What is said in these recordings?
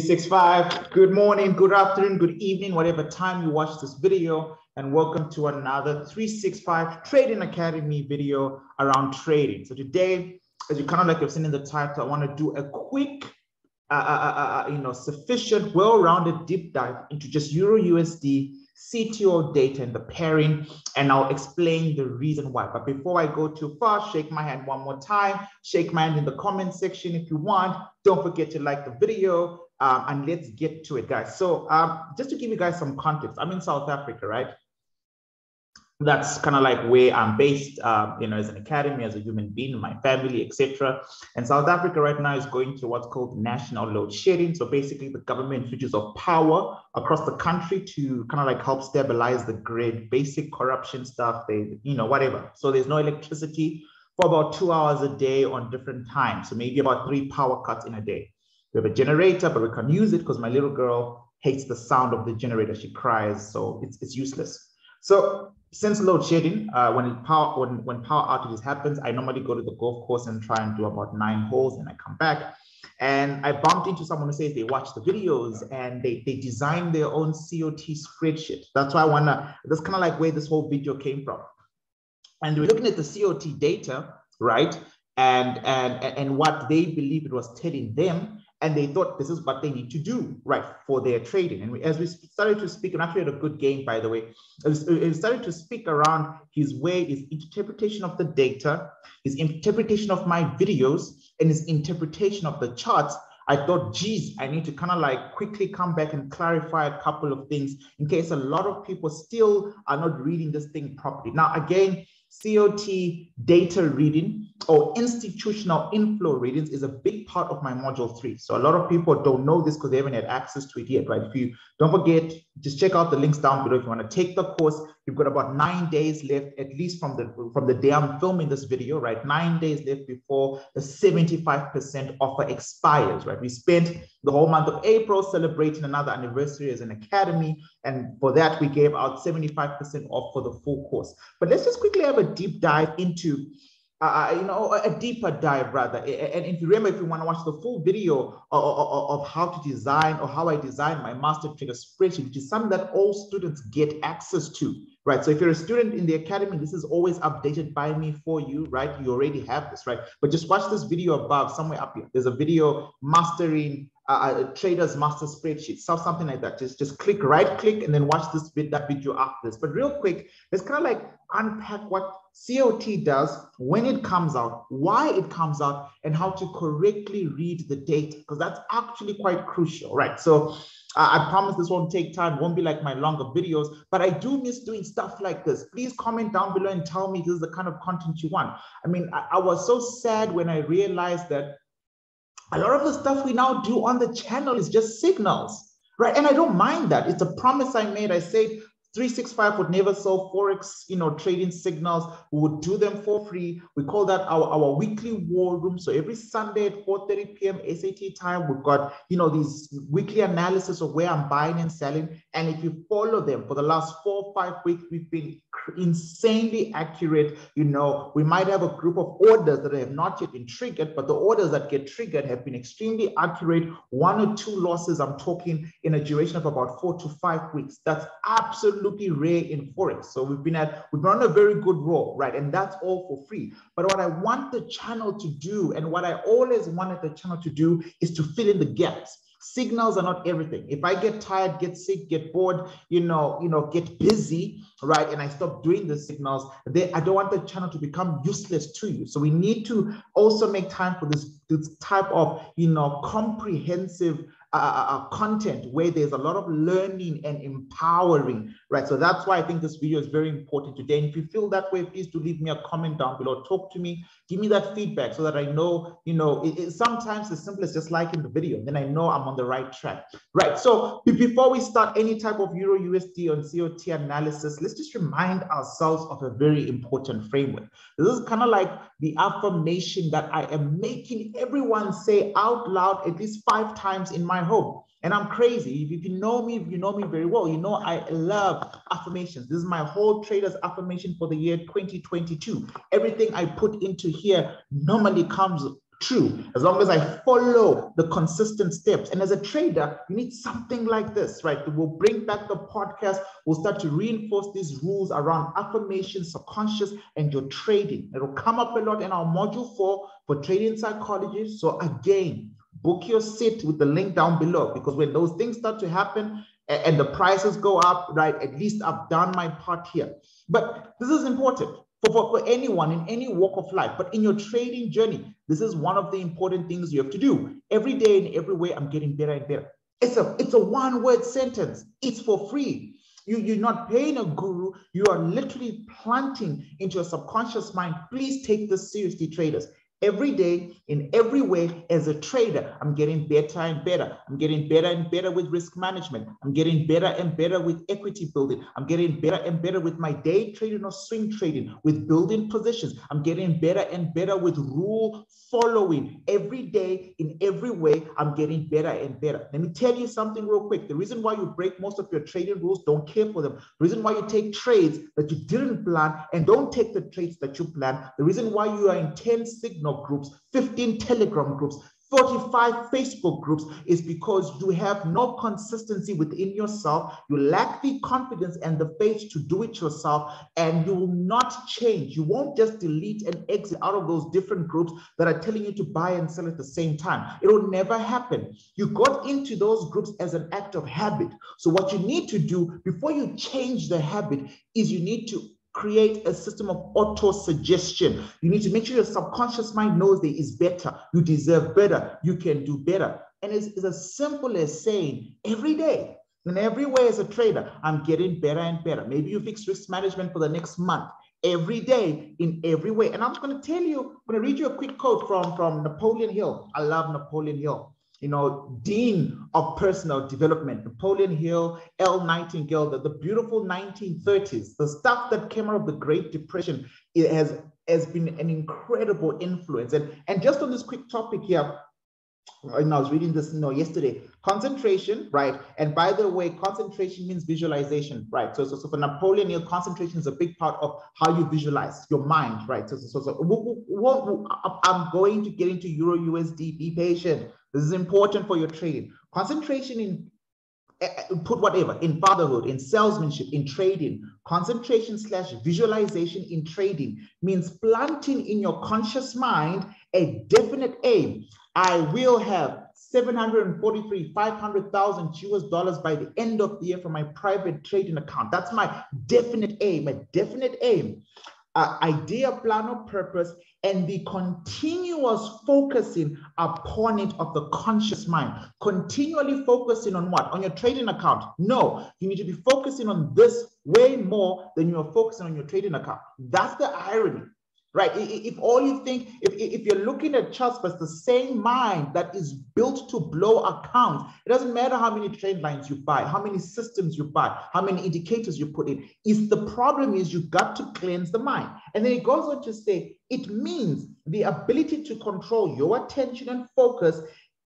365. Good morning, good afternoon, good evening, whatever time you watch this video, and welcome to another 365 Trading Academy video around trading. So today, as you kind of like you've seen in the title, I want to do a quick, uh, uh, uh, uh you know, sufficient, well-rounded deep dive into just Euro USD COT data and the pairing, and I'll explain the reason why. But before I go too far, shake my hand one more time, shake my hand in the comment section if you want. Don't forget to like the video, um, and let's get to it, guys. So um, just to give you guys some context, I'm in South Africa, right? that's kind of like where I'm based, uh, you know, as an academy, as a human being, my family, etc. And South Africa right now is going through what's called national load shedding. So basically, the government switches off power across the country to kind of like help stabilize the grid, basic corruption stuff, they, you know, whatever. So there's no electricity for about two hours a day on different times. So maybe about three power cuts in a day. We have a generator, but we can't use it because my little girl hates the sound of the generator. She cries, so it's, it's useless. So since load shedding, uh, when power when, when power outages happens, I normally go to the golf course and try and do about nine holes, and I come back. And I bumped into someone who says they watch the videos and they, they design their own COT spreadsheet. That's why I wanna, that's kind of like where this whole video came from. And we're looking at the COT data, right? And, and, and what they believe it was telling them and they thought this is what they need to do right for their trading and we, as we started to speak and actually had a good game by the way we started to speak around his way his interpretation of the data his interpretation of my videos and his interpretation of the charts I thought, geez, I need to kind of like quickly come back and clarify a couple of things in case a lot of people still are not reading this thing properly. Now, again, COT data reading or institutional inflow readings is a big part of my module three. So a lot of people don't know this because they haven't had access to it yet, right? If you don't forget, just check out the links down below if you want to take the course. You've got about nine days left, at least from the from the day I'm filming this video, right? Nine days left before the 75% offer expires, right? We spent the whole month of April celebrating another anniversary as an academy. And for that, we gave out 75% off for the full course. But let's just quickly have a deep dive into uh, you know, a deeper dive rather. And if you remember, if you want to watch the full video of, of, of, how to design or how I design my master trader spreadsheet, which is something that all students get access to, right? So if you're a student in the academy, this is always updated by me for you, right? You already have this, right? But just watch this video above, somewhere up here. There's a video mastering a trader's master spreadsheet, so something like that. Just, just click right click and then watch this bit, that video after this. But real quick, let's kind of like unpack what COT does, when it comes out, why it comes out, and how to correctly read the data, because that's actually quite crucial, right? So uh, I promise this won't take time, won't be like my longer videos, but I do miss doing stuff like this. Please comment down below and tell me this is the kind of content you want. I mean, I, I was so sad when I realized that a lot of the stuff we now do on the channel is just signals right? And I don't mind that. It's a promise I made. I said 365 would never sell Forex, you know, trading signals. We would do them for free. We call that our, our weekly war room. So every Sunday at 4.30 p.m. SAT time, we've got, you know, these weekly analysis of where I'm buying and selling. And if you follow them for the last four five weeks, we've been insanely accurate. You know, we might have a group of orders that have not yet been triggered, but the orders that get triggered have been extremely accurate. One or two losses, I'm talking in a duration of about four to five weeks. That's absolutely rare in Forex. So we've been at, we've been on a very good roll, right? And that's all for free. But what I want the channel to do, and what I always wanted the channel to do, is to fill in the gaps signals are not everything if i get tired get sick get bored you know you know get busy right and i stop doing the signals they, i don't want the channel to become useless to you so we need to also make time for this this type of you know comprehensive uh, uh, content where there's a lot of learning and empowering, right? So that's why I think this video is very important today. And if you feel that way, please do leave me a comment down below. Talk to me, give me that feedback so that I know, you know, it, it, sometimes as simple as just liking the video. Then I know I'm on the right track, right? So before we start any type of Euro USD on COT analysis, let's just remind ourselves of a very important framework. This is kind of like the affirmation that I am making everyone say out loud at least five times in my home. And I'm crazy. If you know me, if you know me very well, you know I love affirmations. This is my whole trader's affirmation for the year 2022. Everything I put into here normally comes true. As long as I follow the consistent steps. And as a trader, you need something like this, right? We'll bring back the podcast. We'll start to reinforce these rules around affirmation, subconscious, and your trading. It'll come up a lot in our module four for trading psychology. So again, book your seat with the link down below because when those things start to happen and the prices go up, right, at least I've done my part here. But this is important for, for, for anyone in any walk of life. But in your trading journey, this is one of the important things you have to do. Every day in every way, I'm getting better and better. It's a, it's a one word sentence. It's for free. You, you're not paying a guru. You are literally planting into your subconscious mind. Please take this seriously, traders every day in every way as a trader. I'm getting better and better. I'm getting better and better with risk management. I'm getting better and better with equity building. I'm getting better and better with my day trading or swing trading with building positions. I'm getting better and better with rule following. Every day in every way i'm getting better and better. Let me tell you something real quick. The reason why you break most of your trading rules don't care for them. The reason why you take trades that you didn't plan and don't take the trades that you plan the reason why you are in 10 signal groups, 15 Telegram groups, 45 Facebook groups is because you have no consistency within yourself. You lack the confidence and the faith to do it yourself, and you will not change. You won't just delete and exit out of those different groups that are telling you to buy and sell at the same time. It will never happen. You got into those groups as an act of habit. So, what you need to do before you change the habit is you need to create a system of auto suggestion. You need to make sure your subconscious mind knows there is better. You deserve better. You can do better. And it's, it's as simple as saying every day, in every way as a trader, I'm getting better and better. Maybe you fix risk management for the next month every day in every way. And I'm going to tell you, I'm going to read you a quick quote from, from Napoleon Hill. I love Napoleon Hill you know, dean of personal development, Napoleon Hill, Earl Nightingale, the, the beautiful 1930s, the stuff that came out of the Great Depression, it has, has been an incredible influence. And, and just on this quick topic here, and I was reading this you know, yesterday. Concentration, right? And by the way, concentration means visualization, right? So, so, so for Napoleon Hill, concentration is a big part of how you visualize your mind, right? So, so, so, so I'm going to get into Euro USD. Be patient. This is important for your trading. Concentration in eh, eh, put whatever in fatherhood, in salesmanship, in trading. Concentration slash visualization in trading means planting in your conscious mind a definite aim. I will have 743, 500,000 US dollars by the end of the year from my private trading account. That's my definite aim, a definite aim. Uh, idea, plan, or purpose and the continuous focusing upon it of the conscious mind. Continually focusing on what? On your trading account. No, you need to be focusing on this way more than you are focusing on your trading account. That's the irony right? If all you think, if, if you're looking at but the same mind that is built to blow accounts, it doesn't matter how many trend lines you buy, how many systems you buy, how many indicators you put in. Is the problem is you've got to cleanse the mind. And then it goes on to say, it means the ability to control your attention and focus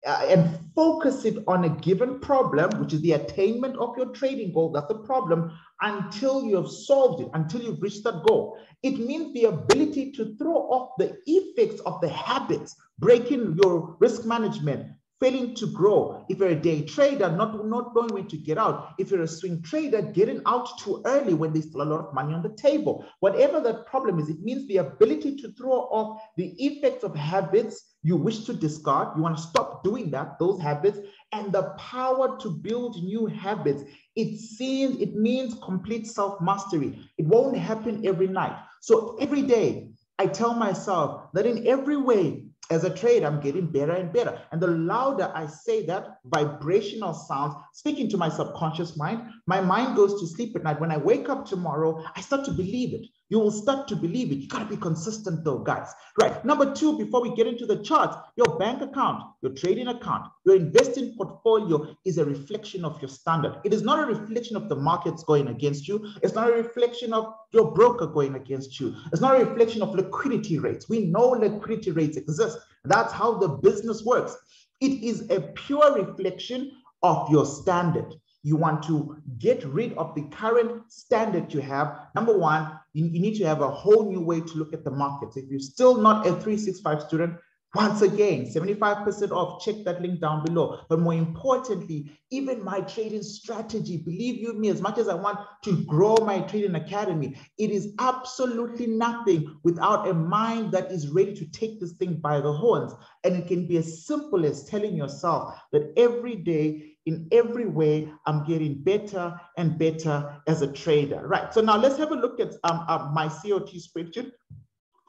uh, and focus it on a given problem, which is the attainment of your trading goal. That's the problem until you have solved it, until you've reached that goal. It means the ability to throw off the effects of the habits, breaking your risk management, failing to grow. If you're a day trader, not, not knowing when to get out. If you're a swing trader, getting out too early when there's still a lot of money on the table. Whatever that problem is, it means the ability to throw off the effects of habits you wish to discard. You want to stop doing that, those habits, and the power to build new habits. It seems it means complete self-mastery. It won't happen every night. So every day I tell myself that in every way as a trader, I'm getting better and better. And the louder I say that vibrational sounds, speaking to my subconscious mind, my mind goes to sleep at night. When I wake up tomorrow, I start to believe it. You will start to believe it. You got to be consistent, though, guys. Right. Number two, before we get into the charts, your bank account, your trading account, your investing portfolio is a reflection of your standard. It is not a reflection of the markets going against you. It's not a reflection of your broker going against you. It's not a reflection of liquidity rates. We know liquidity rates exist. That's how the business works. It is a pure reflection of your standard. You want to get rid of the current standard you have. Number one, you, need to have a whole new way to look at the markets. If you're still not a 365 student, Once again, 75% off, check that link down below. But more importantly, even my trading strategy, believe you me, as much as I want to grow my trading academy, it is absolutely nothing without a mind that is ready to take this thing by the horns. And it can be as simple as telling yourself that every day in every way, I'm getting better and better as a trader. Right. So now let's have a look at um, uh, my COT spreadsheet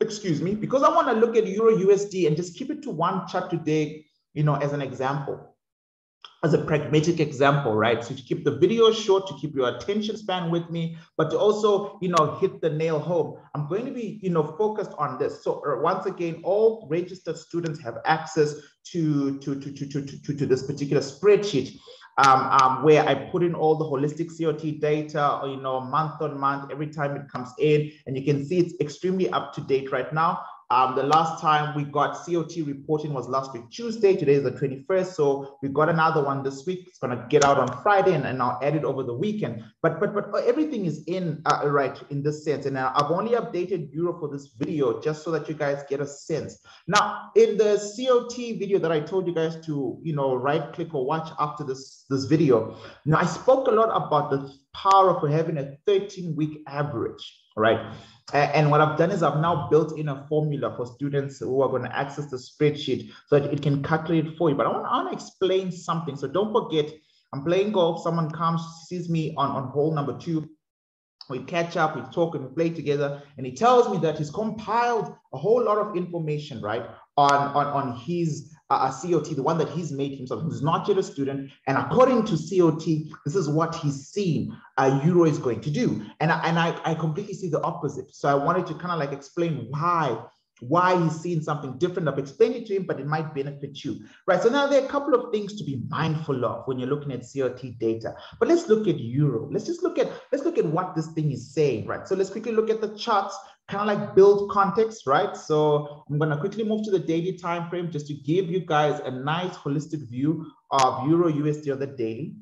excuse me, because I want to look at Euro USD and just keep it to one chart today, you know, as an example, as a pragmatic example, right? So to keep the video short, to keep your attention span with me, but to also, you know, hit the nail home. I'm going to be, you know, focused on this. So uh, once again, all registered students have access to, to, to, to, to, to, to this particular spreadsheet um, um, where I put in all the holistic COT data, you know, month on month, every time it comes in, and you can see it's extremely up to date right now. Um, the last time we got COT reporting was last week, Tuesday. Today is the 21st. So we got another one this week. It's going to get out on Friday and, and I'll edit over the weekend. But but but everything is in uh, right in this sense. And uh, I've only updated Euro for this video just so that you guys get a sense. Now, in the COT video that I told you guys to, you know, right click or watch after this, this video. Now, I spoke a lot about the power of having a 13 week average, right? And what I've done is I've now built in a formula for students who are going to access the spreadsheet so that it can calculate for you. But I want, I want to explain something. So don't forget, I'm playing golf. Someone comes, sees me on, on hole number two. We catch up, we talk, and we play together. And he tells me that he's compiled a whole lot of information, right, on, on, on his uh, COT, the one that he's made himself. He's not yet a student. And according to COT, this is what he's seen uh, Euro is going to do. And, I, and I, I completely see the opposite. So I wanted to kind of like explain why why he's seeing something different. I've explained it to him, but it might benefit you. Right. So now there are a couple of things to be mindful of when you're looking at COT data. But let's look at Euro. Let's just look at let's look at what this thing is saying. Right. So let's quickly look at the charts kind of like build context, right? So I'm going to quickly move to the daily time frame just to give you guys a nice holistic view of Euro USD on the daily.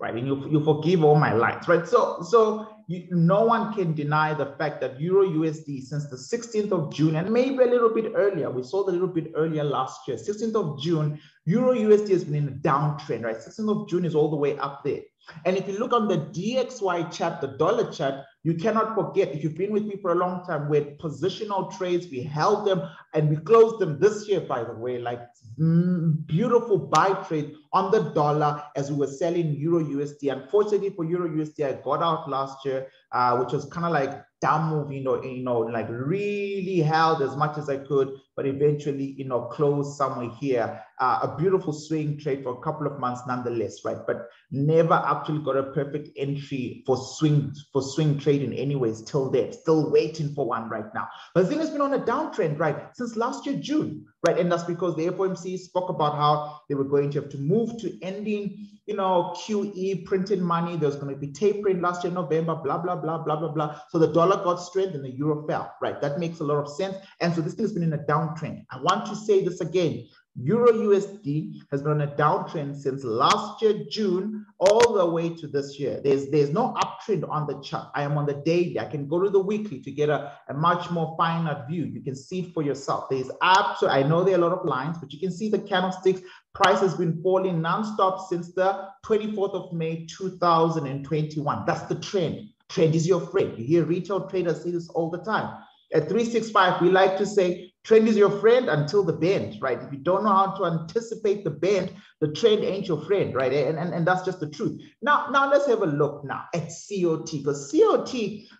Right, and you, you forgive all my lines, right? So, so you, no one can deny the fact that Euro USD since the 16th of June and maybe a little bit earlier, we saw a little bit earlier last year, 16th of June, Euro USD has been in a downtrend, right? 16th of June is all the way up there. And if you look on the DXY chart, the dollar chart, you cannot forget, if you've been with me for a long time, we had positional trades, we held them and we closed them this year, by the way, like mm, beautiful buy trade on the dollar as we were selling Euro USD. Unfortunately for Euro USD, I got out last year, uh, which was kind of like down move, you know, you know, like really held as much as I could, but eventually, you know, closed somewhere here. Uh, a beautiful swing trade for a couple of months nonetheless, right? But never actually got a perfect entry for swing for swing trading anyways till then. Still waiting for one right now. But the thing has been on a downtrend, right, since last year, June, right? And that's because the FOMC spoke about how they were going to have to move to ending you know, QE printing money. There's going to be tapering last year, November, blah, blah, blah, blah, blah, blah. So the dollar got strength and the euro fell, right? That makes a lot of sense. And so this thing has been in a downtrend. I want to say this again. Euro USD has been on a downtrend since last year, June, all the way to this year. There's, there's no uptrend on the chart. I am on the daily. I can go to the weekly to get a, a much more finer view. You can see it for yourself. There's to, I know there are a lot of lines, but you can see the candlesticks. Price has been falling nonstop since the 24th of May, 2021. That's the trend. Trend is your friend. You hear retail traders say this all the time. At 365, we like to say trend is your friend until the bend, right? If you don't know how to anticipate the bend, the trend ain't your friend, right? And, and, and that's just the truth. Now, now let's have a look now at COT, because COT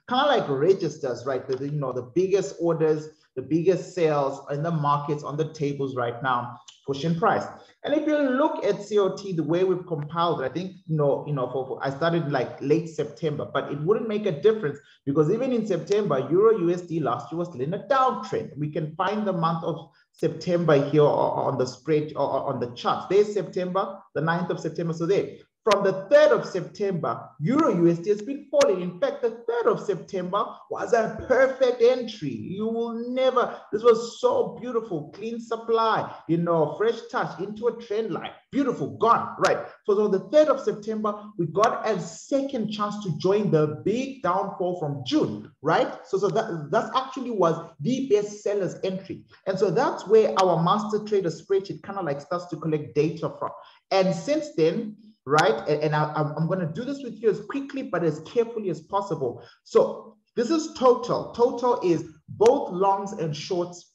kind of like registers, right? The, you know, the biggest orders, the biggest sales in the markets on the tables right now, pushing price. And if you look at COT, the way we've compiled it, I think, you know, you know, for, for, I started like late September, but it wouldn't make a difference because even in September, Euro USD last year was still in a downtrend. We can find the month of September here on the spread or on the charts. There's September, the 9th of September. So there, from the 3rd of September, Euro USD has been falling. In fact, the 3rd of September was a perfect entry. You will never, this was so beautiful, clean supply, you know, fresh touch into a trend line. Beautiful, gone, right? So, on the 3rd of September, we got a second chance to join the big downfall from June, right? So, so that, that actually was the best seller's entry. And so that's where our master trader spreadsheet kind of like starts to collect data from. And since then, right? And, and I, am going to do this with you as quickly, but as carefully as possible. So this is total. Total is both longs and shorts.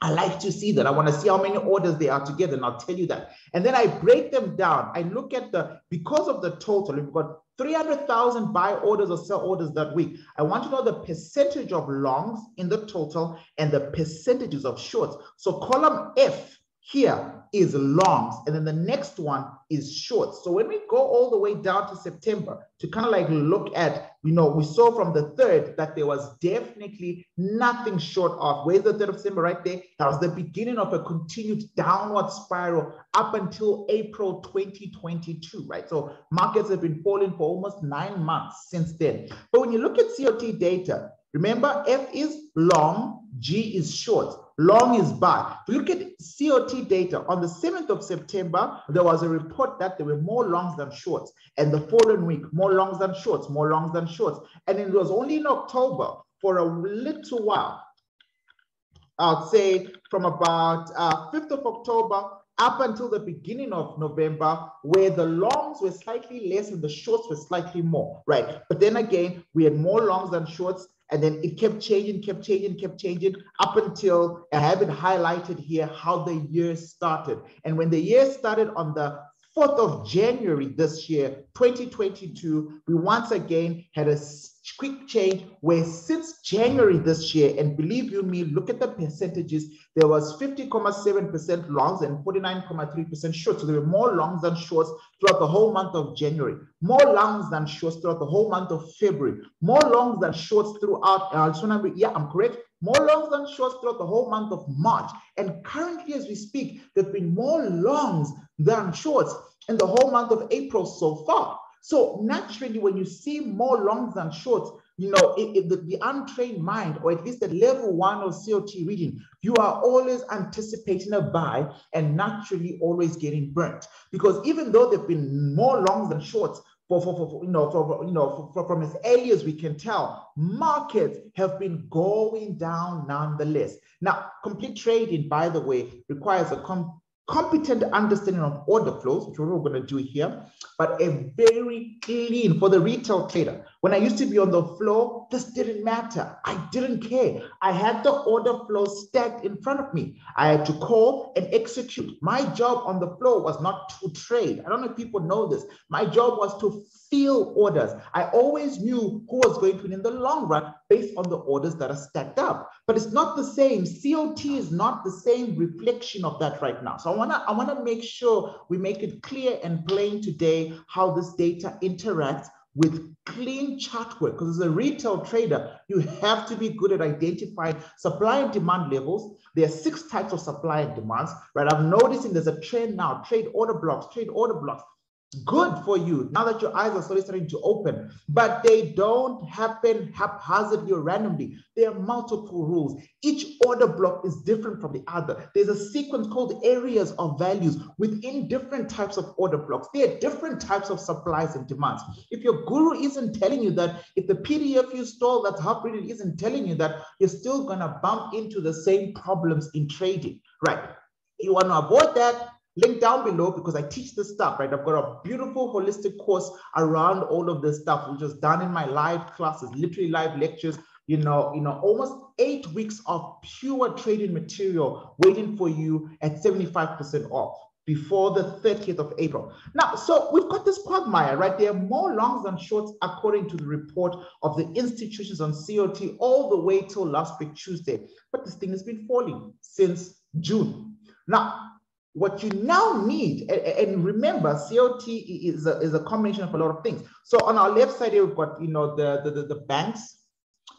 I like to see that. I want to see how many orders they are together, and I'll tell you that. And then I break them down. I look at the, because of the total, we've got 300,000 buy orders or sell orders that week. I want to know the percentage of longs in the total and the percentages of shorts. So column F here is longs, and then the next one is shorts. So when we go all the way down to September to kind of like look at, you know, we saw from the third that there was definitely nothing short of. Where's the third of September right there? That was the beginning of a continued downward spiral up until April 2022, right? So markets have been falling for almost nine months since then. But when you look at COT data, remember F is long, G is short. Long is buy. If you look at COT data, on the 7th of September, there was a report that there were more longs than shorts. And the following week, more longs than shorts, more longs than shorts. And it was only in October for a little while, I'd say from about uh, 5th of October up until the beginning of November, where the longs were slightly less and the shorts were slightly more, right? But then again, we had more longs than shorts and then it kept changing, kept changing, kept changing up until I have it highlighted here how the year started. And when the year started on the 4th of January this year, 2022, we once again had a quick change where since January this year, and believe you me, look at the percentages, there was 50.7% longs and 49.3% shorts. So there were more longs than shorts throughout the whole month of January, more longs than shorts throughout the whole month of February, more longs than shorts throughout, uh, so now, yeah, I'm correct, more longs than shorts throughout the whole month of March. And currently, as we speak, there have been more longs than shorts in the whole month of April so far. So naturally, when you see more longs than shorts, you know, the, the, untrained mind, or at least the level one of COT reading, you are always anticipating a buy and naturally always getting burnt. Because even though there have been more longs than shorts, for, for, for, you know, for, you know, for, from as early as we can tell, markets have been going down nonetheless. Now, complete trading, by the way, requires a com competent understanding of order flows, which we're going to do here, but a very clean for the retail trader. When I used to be on the floor, this didn't matter. I didn't care. I had the order flow stacked in front of me. I had to call and execute. My job on the floor was not to trade. I don't know if people know this. My job was to fill orders. I always knew who was going to win in the long run based on the orders that are stacked up. But it's not the same. COT is not the same reflection of that right now. So I wanna, I wanna make sure we make it clear and plain today how this data interacts with clean chart work. Because as a retail trader, you have to be good at identifying supply and demand levels. There are six types of supply and demands, right? I'm noticing there's a trend now, trade order blocks, trade order blocks good for you now that your eyes are slowly starting to open. But they don't happen haphazardly or randomly. There are multiple rules. Each order block is different from the other. There's a sequence called areas of values within different types of order blocks. There are different types of supplies and demands. If your guru isn't telling you that if the pdf you stole that's half reading isn't telling you that you're still going to bump into the same problems in trading right? You want to avoid that link down below because I teach this stuff, right? I've got a beautiful holistic course around all of this stuff, which is done in my live classes, literally live lectures, you know, you know, almost eight weeks of pure trading material waiting for you at 75% off before the 30th of April. Now, so we've got this quagmire, right? There are more longs than shorts according to the report of the institutions on COT all the way till last week, Tuesday. But this thing has been falling since June. Now, what you now need, and, remember, COT is a, is a combination of a lot of things. So on our left side here, we've got, you know, the, the, the banks.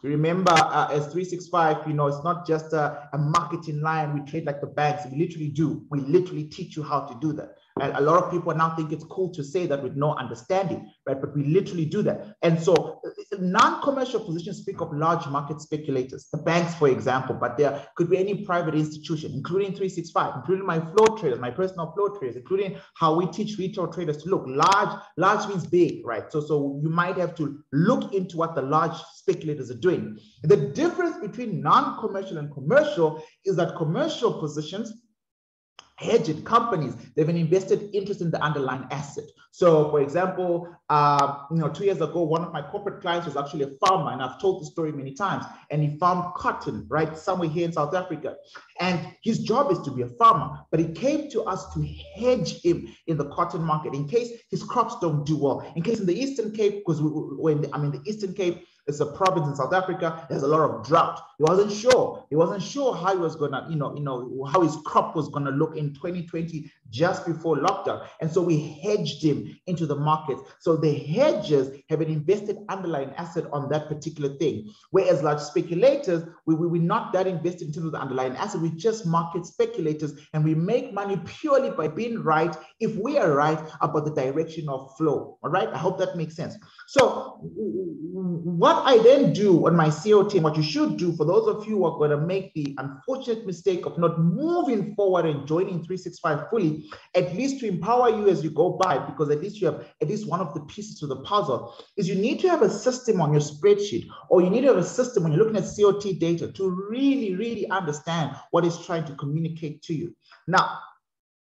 Remember, uh, as 365, you know, it's not just a, a marketing line. We trade like the banks. We literally do. We literally teach you how to do that. And a lot of people now think it's cool to say that with no understanding, right? But we literally do that. And so non-commercial positions speak of large market speculators, the banks, for example, but there could be any private institution, including 365, including my flow traders, my personal flow traders, including how we teach retail traders to look. Large, large means big, right? So, so you might have to look into what the large speculators are doing. The difference between non-commercial and commercial is that commercial positions hedged companies, they have an invested interest in the underlying asset. So, for example, uh, you know, two years ago, one of my corporate clients was actually a farmer, and I've told the story many times. And he farmed cotton, right, somewhere here in South Africa. And his job is to be a farmer, but he came to us to hedge him in the cotton market in case his crops don't do well. In case in the Eastern Cape, because when I'm in the Eastern Cape, it's a province in South Africa. There's a lot of drought. He wasn't sure. He wasn't sure how he was gonna, you know, you know, how his crop was gonna look in 2020 just before lockdown. And so we hedged him into the market. So the hedges have an invested underlying asset on that particular thing. Whereas large speculators, we, we, we're not that invested into the underlying asset. We just market speculators and we make money purely by being right if we are right about the direction of flow. All right. I hope that makes sense. So what I then do on my CO team, what you should do for those of you who are going to make the unfortunate mistake of not moving forward and joining 365 fully, at least to empower you as you go by, because at least you have at least one of the pieces to the puzzle, is you need to have a system on your spreadsheet, or you need to have a system when you're looking at COT data to really, really understand what it's trying to communicate to you. Now,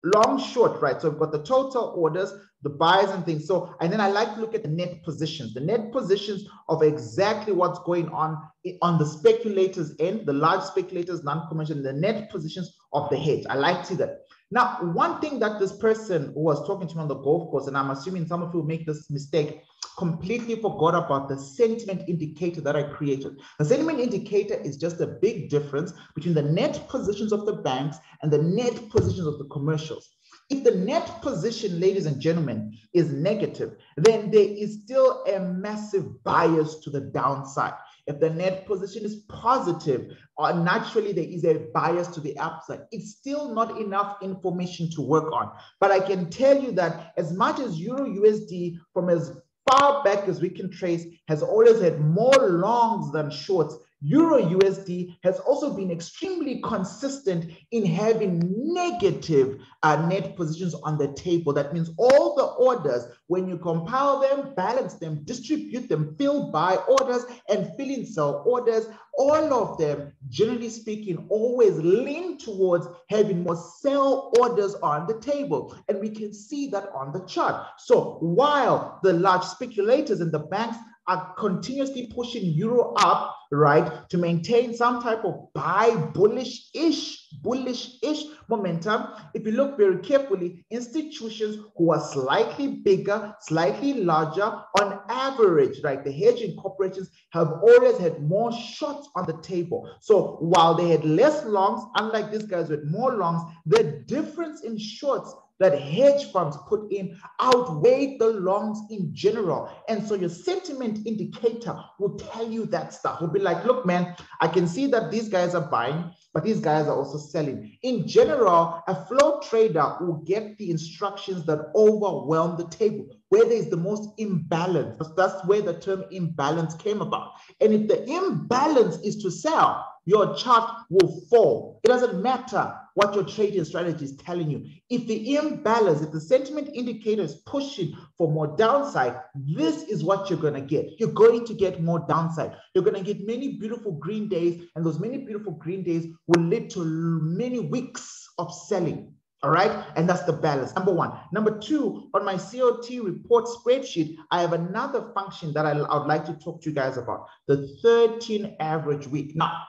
long, short, right? So we've got the total orders, the buys and things. So, and then I like to look at the net positions, the net positions of exactly what's going on on the speculators end, the large speculators, non-commercial, the net positions of the hedge. I like to see that. Now, one thing that this person who was talking to me on the golf course, and I'm assuming some of you make this mistake, completely forgot about the sentiment indicator that I created. The sentiment indicator is just a big difference between the net positions of the banks and the net positions of the commercials. If the net position, ladies and gentlemen, is negative, then there is still a massive bias to the downside. If the net position is positive, or naturally there is a bias to the upside, it's still not enough information to work on. But I can tell you that as much as Euro USD from as far back as we can trace has always had more longs than shorts Euro USD has also been extremely consistent in having negative uh, net positions on the table. That means all the orders, when you compile them, balance them, distribute them, fill buy orders and fill in sell orders, all of them, generally speaking, always lean towards having more sell orders on the table. And we can see that on the chart. So while the large speculators and the banks are continuously pushing euro up, right, to maintain some type of buy bullish-ish, bullish-ish momentum. If you look very carefully, institutions who are slightly bigger, slightly larger, on average, right, the hedging corporations have always had more shots on the table. So while they had less longs, unlike these guys with more longs, the difference in shorts that hedge funds put in outweigh the longs in general. And so your sentiment indicator will tell you that stuff. Will be like, look, man, I can see that these guys are buying, but these guys are also selling. In general, a flow trader will get the instructions that overwhelm the table, where there is the most imbalance. That's where the term imbalance came about. And if the imbalance is to sell, your chart will fall. It doesn't matter what your trading strategy is telling you. If the imbalance, if the sentiment indicator is pushing for more downside, this is what you're going to get. You're going to get more downside. You're going to get many beautiful green days, and those many beautiful green days will lead to many weeks of selling. All right. And that's the balance. Number one. Number two, on my COT report spreadsheet, I have another function that I, I would like to talk to you guys about the 13 average week. Now,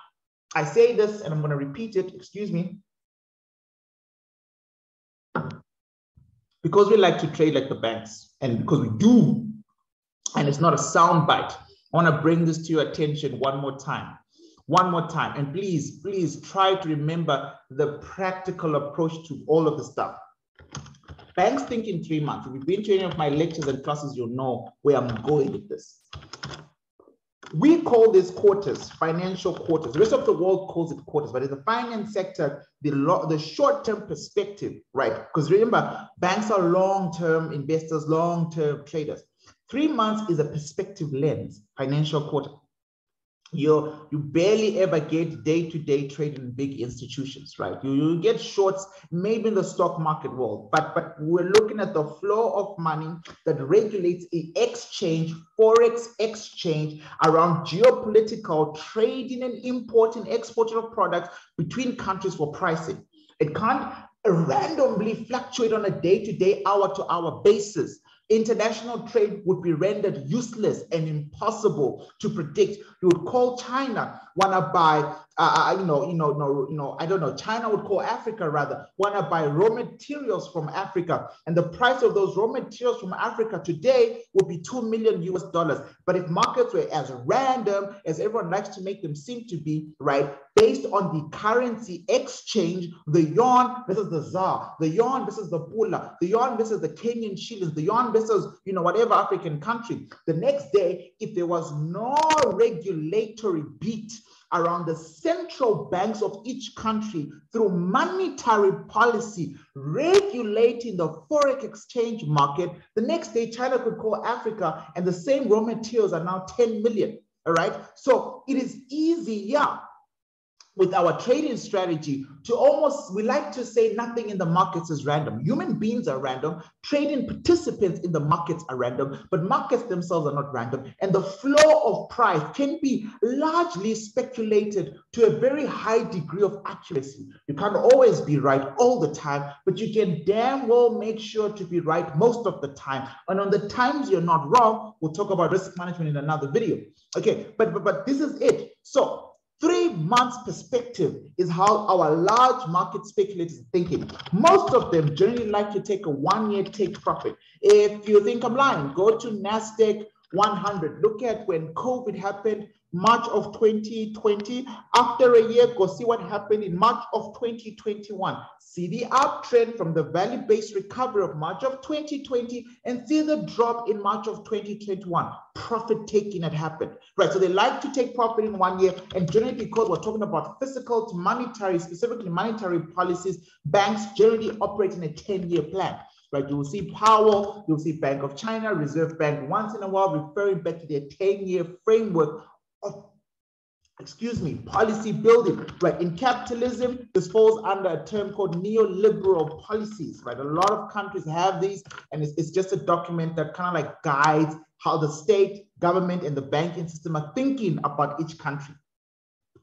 I say this and I'm going to repeat it. Excuse me. Because we like to trade like the banks and because we do, and it's not a sound bite, I want to bring this to your attention one more time. One more time. And please, please try to remember the practical approach to all of the stuff. Banks think in three months. If you've been to any of my lectures and classes, you'll know where I'm going with this. We call this quarters, financial quarters. The rest of the world calls it quarters, but in the finance sector, the, the short-term perspective, right? Because remember, banks are long-term investors, long-term traders. Three months is a perspective lens, financial quarter you you barely ever get day-to-day trade in big institutions right? You, you get shorts maybe in the stock market world but but we're looking at the flow of money that regulates the exchange forex exchange around geopolitical trading and importing exporting of products between countries for pricing. It can't randomly fluctuate on a day-to-day hour-to-hour basis international trade would be rendered useless and impossible to predict. You would call China wanna buy, uh, you know, you know, no, you know, I don't know. China would call Africa rather wanna buy raw materials from Africa, and the price of those raw materials from Africa today would be two million US dollars. But if markets were as random as everyone likes to make them seem to be, right, based on the currency exchange, the yuan versus the ZAR, the yuan versus the pula, the yuan versus the Kenyan shillings, the yuan versus, you know, whatever African country. The next day, if there was no regulatory beat around the central banks of each country through monetary policy regulating the forex exchange market, the next day China could call Africa and the same raw materials are now 10 million. All right. So it is easier with our trading strategy to almost, we like to say nothing in the markets is random. Human beings are random, trading participants in the markets are random, but markets themselves are not random. And the flow of price can be largely speculated to a very high degree of accuracy. You can't always be right all the time, but you can damn well make sure to be right most of the time. And on the times you're not wrong, we'll talk about risk management in another video. Okay, but, but, but this is it. So months perspective is how our large market speculators are thinking. Most of them generally like to take a one year take profit. If you think I'm lying, go to NASDAQ 100. Look at when COVID happened, March of 2020. After a year, go see what happened in March of 2021. See the uptrend from the value-based recovery of March of 2020 and see the drop in March of 2021. Profit taking had happened, right? So they like to take profit in one year and generally because we're talking about fiscal to monetary, specifically monetary policies, banks generally operate in a 10-year plan right? You will see Powell, you'll see Bank of China, Reserve Bank once in a while referring back to their 10-year framework of excuse me, policy building, right? In capitalism, this falls under a term called neoliberal policies, right? A lot of countries have these, and it's, it's just a document that kind of like guides how the state, government, and the banking system are thinking about each country.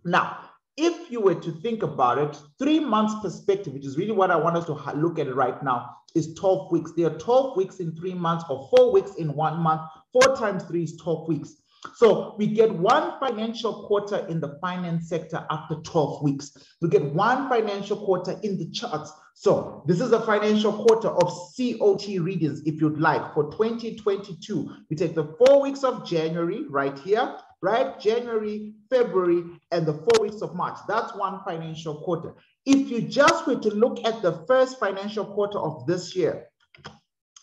Now, if you were to think about it, three months perspective, which is really what I want us to look at right now, is 12 weeks. There are 12 weeks in three months or four weeks in one month. Four times three is 12 weeks. So we get one financial quarter in the finance sector after 12 weeks. We get one financial quarter in the charts. So this is a financial quarter of COT readings, if you'd like, for 2022. We take the four weeks of January right here, right? January, February, and the four weeks of March. That's one financial quarter. If you just were to look at the first financial quarter of this year,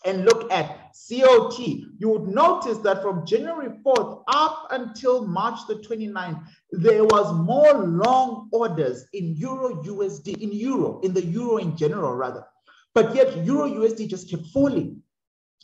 and look at COT, you would notice that from January 4th up until March the 29th, there was more long orders in Euro USD, in Euro, in the Euro in general, rather. But yet Euro USD just kept falling.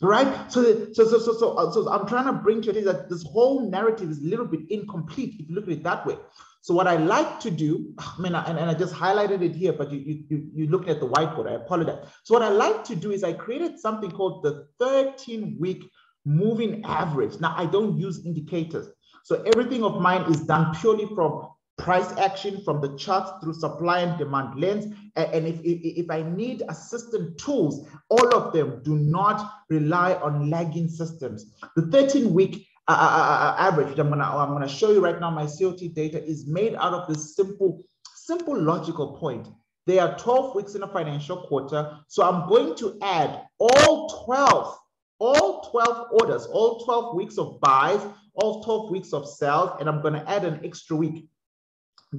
Right? So, so, so, so, so, uh, so I'm trying to bring to you that this whole narrative is a little bit incomplete if you look at it that way. So what I like to do, ah, I mean, and, and I just highlighted it here, but you, you, you looked at the whiteboard, I apologize. So what I like to do is I created something called the 13 week moving average. Now I don't use indicators. So everything of mine is done purely from price action from the charts through supply and demand lens. And if, if, if, I need assistant tools, all of them do not rely on lagging systems. The 13 week uh, average, which I'm gonna I'm gonna show you right now, my COT data is made out of this simple, simple logical point. There are 12 weeks in a financial quarter, so I'm going to add all 12, all 12 orders, all 12 weeks of buys, all 12 weeks of sales, and I'm gonna add an extra week.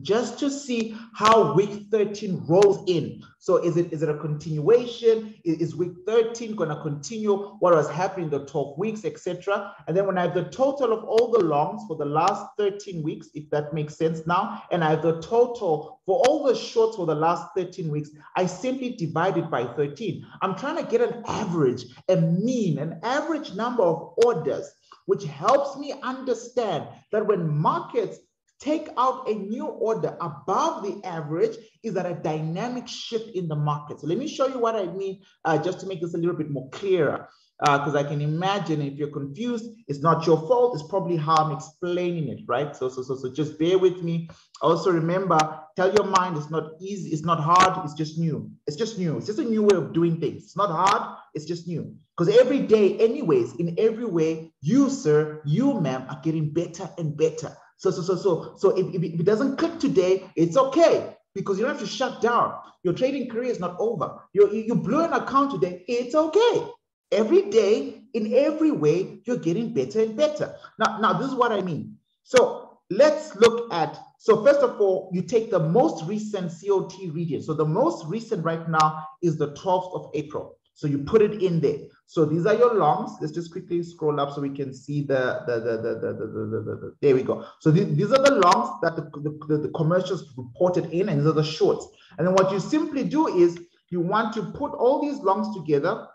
Just to see how week 13 rolls in. So is it is it a continuation? Is, is week 13 going to continue what was happening the 12 weeks, etc.? And then when I have the total of all the longs for the last 13 weeks, if that makes sense now, and I have the total for all the shorts for the last 13 weeks, I simply divide it by 13. I'm trying to get an average, a mean, an average number of orders, which helps me understand that when markets take out a new order above the average is that a dynamic shift in the market. So let me show you what I mean uh, just to make this a little bit more clearer. Uh, because uh, I can imagine if you're confused, it's not your fault. It's probably how I'm explaining it, right? So, so, so, so just bear with me. Also remember, tell your mind it's not easy, it's not hard, it's just new. It's just new. It's just a new way of doing things. It's not hard, it's just new. Because every day, anyways, in every way, you, sir, you, ma'am, are getting better and better. So, so, so, so, so if, if it doesn't click today, it's okay because you don't have to shut down. Your trading career is not over. You, you blew an account today, it's okay. Every day, in every way, you're getting better and better. Now, now this is what I mean. So let's look at, so first of all, you take the most recent COT region. So the most recent right now is the 12th of April. So you put it in there. So these are your longs. Let's just quickly scroll up so we can see the, the, the, the, the, the, the, the, the there we go. So th these are the longs that the, the, the commercials reported in, and these are the shorts. And then what you simply do is you want to put all these longs together,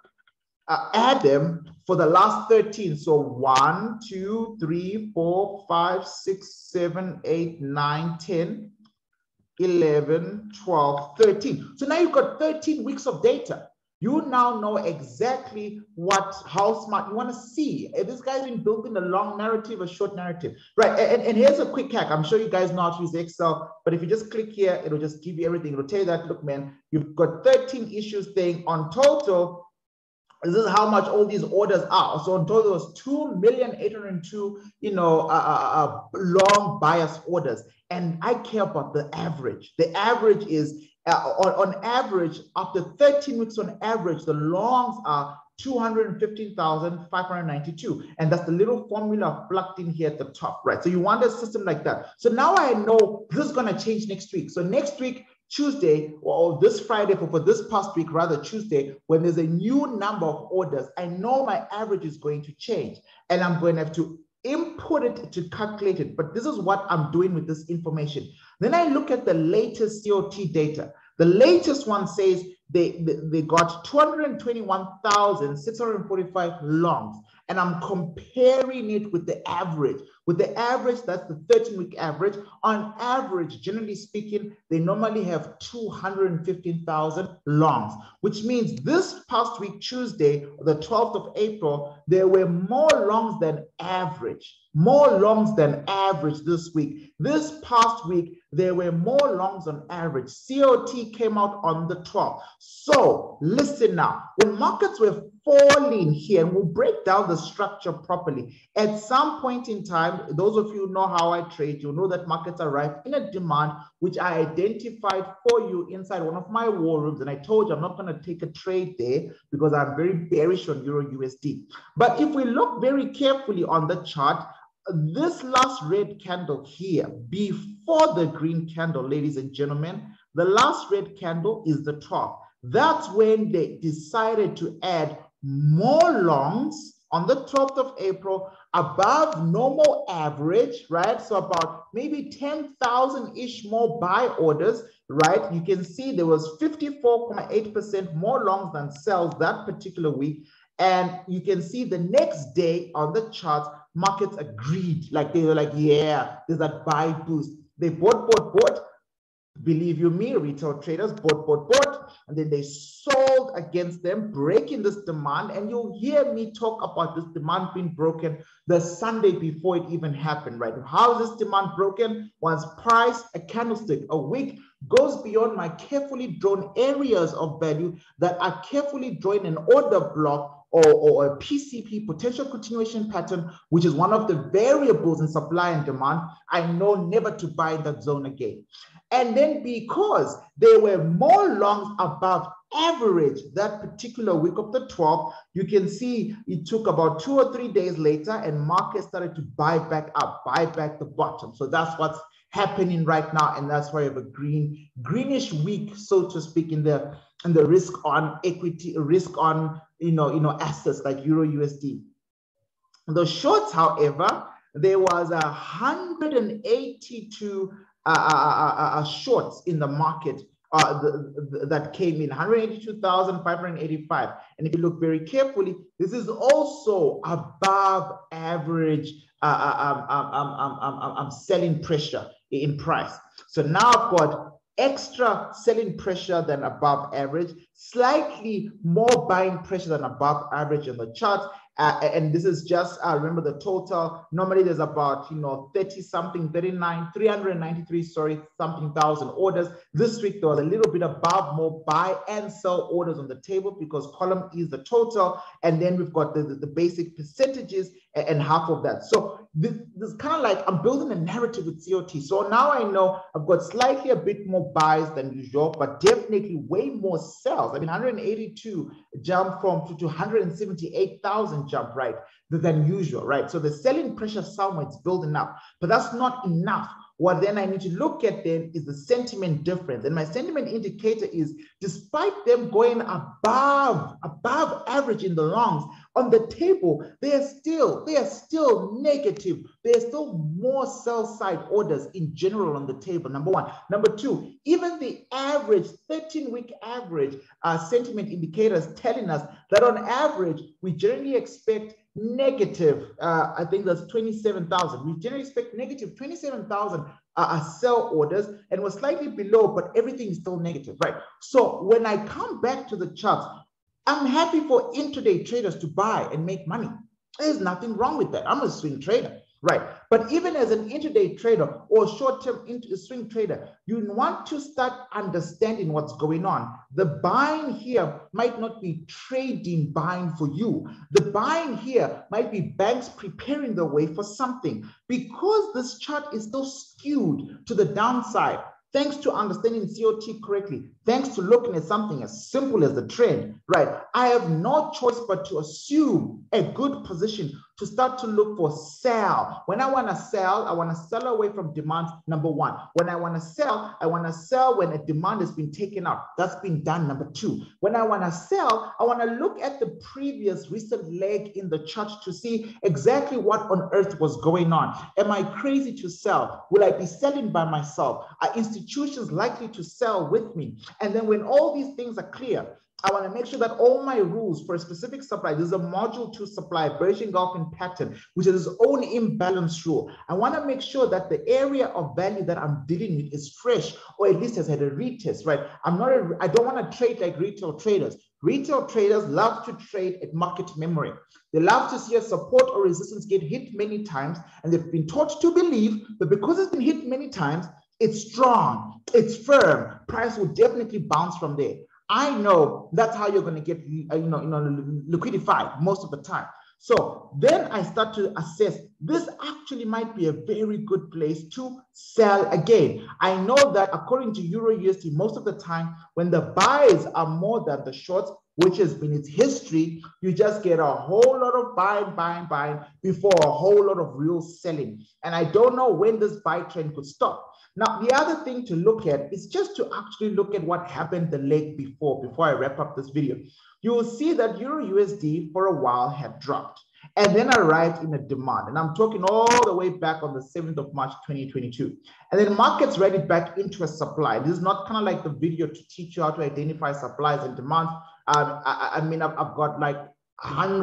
uh, add them for the last 13. So 1, 2, 3, 4, 5, 6, 7, 8, 9, 10, 11, 12, 13. So now you've got 13 weeks of data. You now know exactly what, how smart you want to see. If this guy's been building a long narrative, a short narrative, right? And, and here's a quick hack. I'm sure you guys know how to use Excel, but if you just click here, it'll just give you everything. It'll tell you that, look, man, you've got 13 issues thing on total. This is how much all these orders are. So in total, was 2,802, you know, uh, uh, uh, long bias orders. And I care about the average. The average is uh, on, on average, after 13 weeks on average, the longs are 215,592. And that's the little formula plugged in here at the top, right? So you want a system like that. So now I know this is going to change next week. So next week, Tuesday, or this Friday, for this past week, rather Tuesday, when there's a new number of orders, I know my average is going to change. And I'm going to have to input it to calculate it. But this is what I'm doing with this information. Then I look at the latest COT data. The latest one says they, they, they got 221,645 longs. And I'm comparing it with the average. With the average, that's the 13 week average. On average, generally speaking, they normally have 215,000 longs, which means this past week, Tuesday, the 12th of April, there were more longs than average more longs than average this week. This past week, there were more longs on average. COT came out on the 12th. So listen now, when markets were falling here, and we'll break down the structure properly. At some point in time, those of you know how I trade, you know that markets are ripe in a demand, which I identified for you inside one of my war rooms. And I told you I'm not going to take a trade there because I'm very bearish on Euro USD. But if we look very carefully on the chart, this last red candle here, before the green candle, ladies and gentlemen, the last red candle is the top. That's when they decided to add more longs on the 12th of April above normal average, right? So about maybe 10,000-ish more buy orders, right? You can see there was 54.8% more longs than sells that particular week. And you can see the next day on the chart, markets agreed. Like they were like, yeah, there's that buy boost. They bought, bought, bought. Believe you me, retail traders bought, bought, bought, and then they sold against them, breaking this demand. And you'll hear me talk about this demand being broken the Sunday before it even happened, right? How is this demand broken? Once price, a candlestick, a wick goes beyond my carefully drawn areas of value that are carefully drawn in order block or, or a PCP, potential continuation pattern, which is one of the variables in supply and demand, I know never to buy that zone again. And then because there were more longs above average that particular week of the 12th, you can see it took about two or three days later and markets started to buy back up, buy back the bottom. So that's what's happening right now, and that's why we have a green, greenish week, so to speak, in the in the risk on equity, risk on you know, you know, assets like Euro USD. The shorts, however, there was a 182 uh, uh, uh, uh, shorts in the market uh, the, the, that came in 182,585. And if you look very carefully, this is also above average uh, um, um, um, um, selling pressure in price. So now I've got extra selling pressure than above average, slightly more buying pressure than above average in the chart. Uh, and this is just, uh, remember the total, normally there's about, you know, 30 something, 39, 393, sorry, something thousand orders. This week there was a little bit above more buy and sell orders on the table because column is the total. And then we've got the, the, the basic percentages and, half of that. So this, this kind of like I'm building a narrative with COT. So now I know I've got slightly a bit more buys than usual, but definitely way more sells. I mean, 182 jump from to, to 178,000 jump, right, than usual, right? So the selling pressure somewhere is building up, but that's not enough what then I need to look at then is the sentiment difference. And my sentiment indicator is despite them going above, above average in the longs, on the table, they are still, they are still negative. There are still more sell side orders in general on the table, number one. Number two, even the average 13 week average uh, sentiment indicators telling us that on average, we generally expect negative, uh, I think that's 27,000. We generally expect negative 27,000 uh, sell orders and we're slightly below, but everything is still negative, right? So when I come back to the charts, I'm happy for intraday traders to buy and make money. There's nothing wrong with that. I'm a swing trader. Right. But even as an intraday trader or short-term swing trader, you want to start understanding what's going on. The buying here might not be trading buying for you. The buying here might be banks preparing the way for something. Because this chart is still skewed to the downside, thanks to understanding COT correctly, thanks to looking at something as simple as the trend, right? I have no choice but to assume a good position to start to look for sell. When I want to sell, I want to sell away from demand, number one. When I want to sell, I want to sell when a demand has been taken out. That's been done, number two. When I want to sell, I want to look at the previous recent leg in the chart to see exactly what on earth was going on. Am I crazy to sell? Will I be selling by myself? Are institutions likely to sell with me? And then when all these things are clear, I want to make sure that all my rules for a specific supply, this is a module two supply, bearish engulfing pattern, which is its own imbalance rule. I want to make sure that the area of value that I'm dealing with is fresh or at least has had a retest, right? I'm not, a, I don't want to trade like retail traders. Retail traders love to trade at market memory. They love to see a support or resistance get hit many times, and they've been taught to believe that because it's been hit many times, it's strong, it's firm, price will definitely bounce from there. I know that's how you're going to get, uh, you know, you know, liquidified most of the time. So then I start to assess this actually might be a very good place to sell again. I know that according to Euro USD, most of the time when the buys are more than the shorts, which has been its history, you just get a whole lot of buying, buying, buying before a whole lot of real selling. And I don't know when this buy trend could stop. Now, the other thing to look at is just to actually look at what happened the leg before, before I wrap up this video. You will see that Euro USD for a while had dropped and then arrived in a demand. And I'm talking all the way back on the 7th of March, 2022. And then markets read back into a supply. This is not kind of like the video to teach you how to identify supplies and demands. I, I, mean, I've, I've got like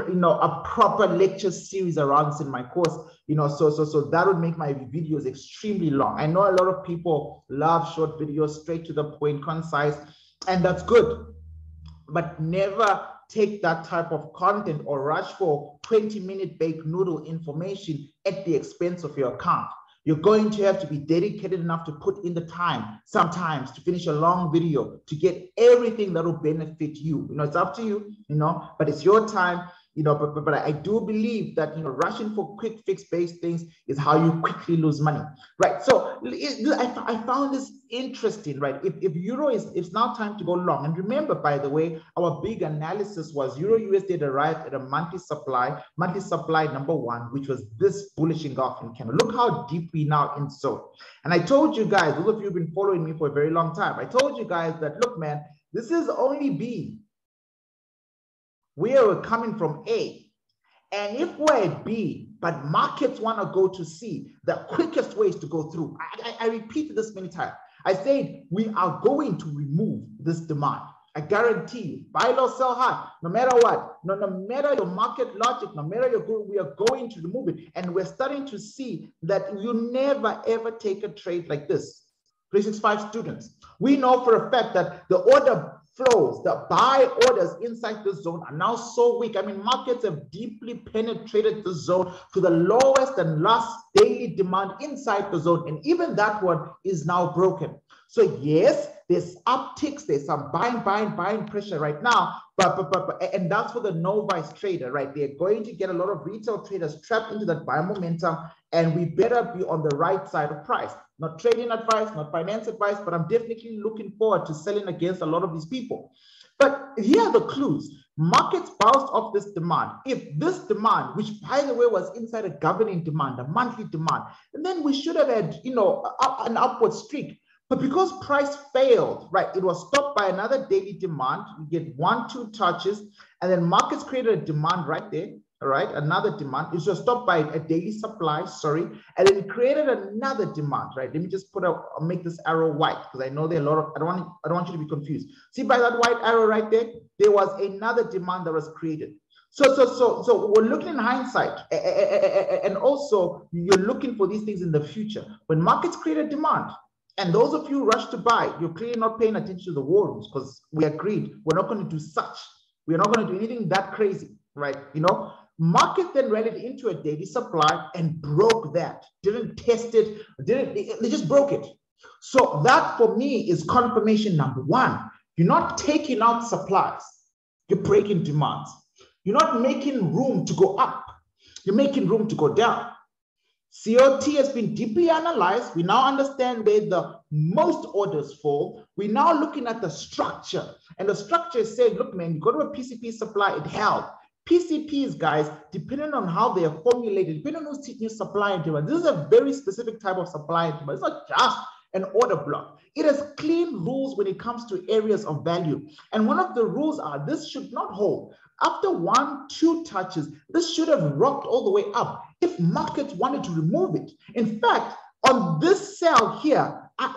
you know a proper lecture series around in my course you know so so so that would make my videos extremely long. I know a lot of people love short videos straight to the point concise and that's good. But never take that type of content or rush for 20 minute baked noodle information at the expense of your account you're going to have to be dedicated enough to put in the time sometimes to finish a long video to get everything that will benefit you. You know, it's up to you, you know, but it's your time. You know, but, but, but I do believe that, you know, rushing for quick fix based things is how you quickly lose money, right? So it, I, I found this interesting, right? If, if euro is, it's now time to go long. And remember, by the way, our big analysis was euro USD arrived at a monthly supply, monthly supply number one, which was this bullish engulfing candle. Look how deep we now in so. And I told you guys, those of you who've been following me for a very long time, I told you guys that, look, man, this is only B we are coming from A. And if we're at B, but markets want to go to C, the quickest way is to go through. I, I, I repeated this many times. I said we are going to remove this demand. I guarantee you, buy low, sell high, no matter what, no, no matter your market logic, no matter your group, we are going to remove it. And we're starting to see that you never ever take a trade like this. 365 students. We know for a fact that the order flows, the buy orders inside the zone are now so weak. I mean, markets have deeply penetrated the zone to the lowest and last daily demand inside the zone. And even that one is now broken. So yes, there's upticks, there's some buying, buying, buying pressure right now, but, but, but, but and that's for the novice trader, right? They're going to get a lot of retail traders trapped into that buy momentum, and we better be on the right side of price. Not trading advice, not finance advice, but I'm definitely looking forward to selling against a lot of these people. But here are the clues. Markets bounced off this demand. If this demand, which by the way was inside a governing demand, a monthly demand, and then we should have had, you know, an upward streak. But because price failed, right, it was stopped by another daily demand. You get one, two touches, and then markets created a demand right there right, another demand. It was stopped by a daily supply, sorry, and then created another demand, right? Let me just put a make this arrow white because I know there are a lot of I don't want I don't want you to be confused. See by that white arrow right there, there was another demand that was created. So so so so we're looking in hindsight, and also you're looking for these things in the future. When markets create a demand, and those of you rush to buy, you're clearly not paying attention to the war because we agreed we're not going to do such. We're not going to do anything that crazy, right? You know, Market then ran it into a daily supply and broke that. Didn't test it, didn't they just broke it. So that for me is confirmation number one. You're not taking out supplies, you're breaking demands. You're not making room to go up, you're making room to go down. COT has been deeply analyzed. We now understand where the most orders fall. We're now looking at the structure. And the structure is saying, look, man, you go to a PCP supply, it held. PCPs, guys, depending on how they are formulated, depending on who's teaching supply and demand, this is a very specific type of supply and demand. It's not just an order block. It has clean rules when it comes to areas of value. And one of the rules are this should not hold. After one, two touches, this should have rocked all the way up if markets wanted to remove it. In fact, on this cell here, I,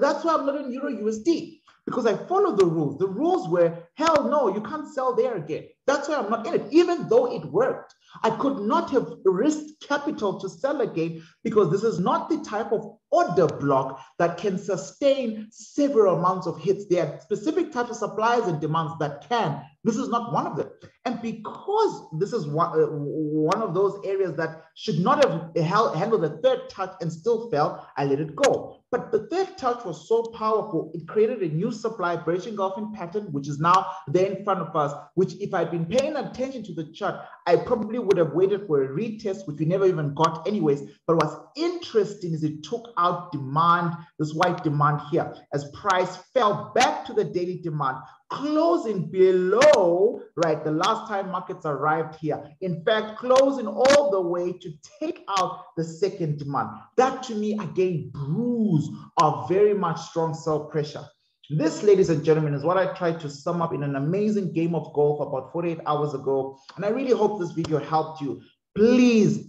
that's why I'm not in Euro USD because I follow the rules. The rules were, hell no, you can't sell there again. That's why I'm not in it, even though it worked. I could not have risked capital to sell again because this is not the type of order block that can sustain several amounts of hits. There are specific types of supplies and demands that can. This is not one of them. And because this is one, uh, one of those areas that should not have handled the third touch and still fell, I let it go. But the third touch was so powerful, it created a new supply bearish engulfing pattern, which is now there in front of us, which if I'd been paying attention to the chart, I probably would have waited for a retest, which we never even got anyways. But what's interesting is it took out demand, this white demand here, as price fell back to the daily demand, closing below, right, the last time markets arrived here. In fact, closing all the way to take out the second demand. That to me, again, bruise of very much strong sell pressure. This, ladies and gentlemen, is what I tried to sum up in an amazing game of golf about 48 hours ago. And I really hope this video helped you. Please,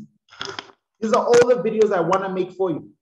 these are all the videos I want to make for you.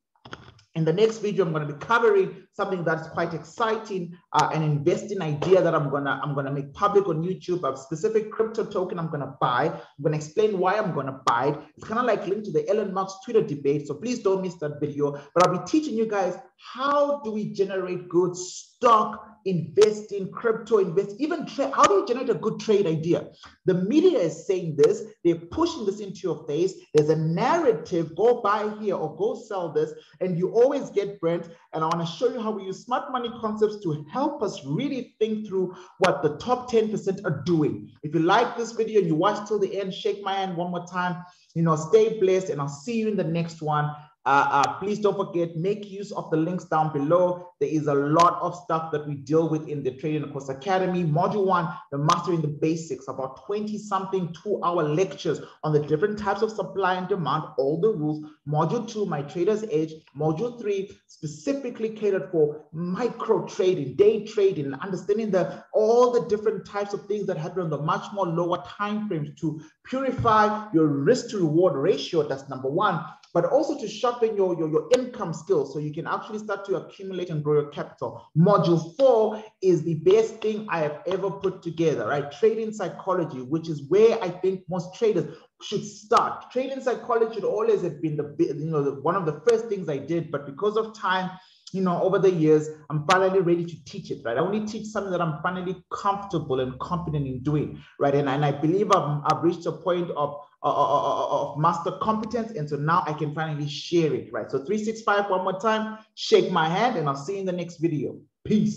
In the next video, I'm going to be covering something that's quite exciting, uh, an investing idea that I'm gonna I'm gonna make public on YouTube. A specific crypto token I'm gonna buy. I'm gonna explain why I'm gonna buy it. It's kind of like linked to the Elon Musk Twitter debate, so please don't miss that video. But I'll be teaching you guys how do we generate good stock investing, crypto invest, even trade. How do you generate a good trade idea? The media is saying this, they're pushing this into your face. There's a narrative, go buy here or go sell this, and you always get burnt. And I want to show you how we use smart money concepts to help us really think through what the top 10% are doing. If you like this video and you watch till the end, shake my hand one more time. You know, stay blessed, and I'll see you in the next one. Uh, uh, please don't forget, make use of the links down below. There is a lot of stuff that we deal with in the Trading Course Academy. Module one, the Mastering the Basics, about 20 something two hour lectures on the different types of supply and demand, all the rules. Module two, My Trader's Edge. Module three, specifically catered for micro trading, day trading, understanding the all the different types of things that happen on the much more lower time frames to purify your risk to reward ratio. That's number one but also to sharpen your, your, your income skills so you can actually start to accumulate and grow your capital. Module four is the best thing I have ever put together, right? Trading psychology, which is where I think most traders should start. Trading psychology should always have been the, you know, the, one of the first things I did, but because of time, you know, over the years, I'm finally ready to teach it, right? I only teach something that I'm finally comfortable and confident in doing, right? And, and I believe I've, I've reached a point of, of, of master competence. And so now I can finally share it, right? So 365, one more time, shake my hand, and I'll see you in the next video. Peace.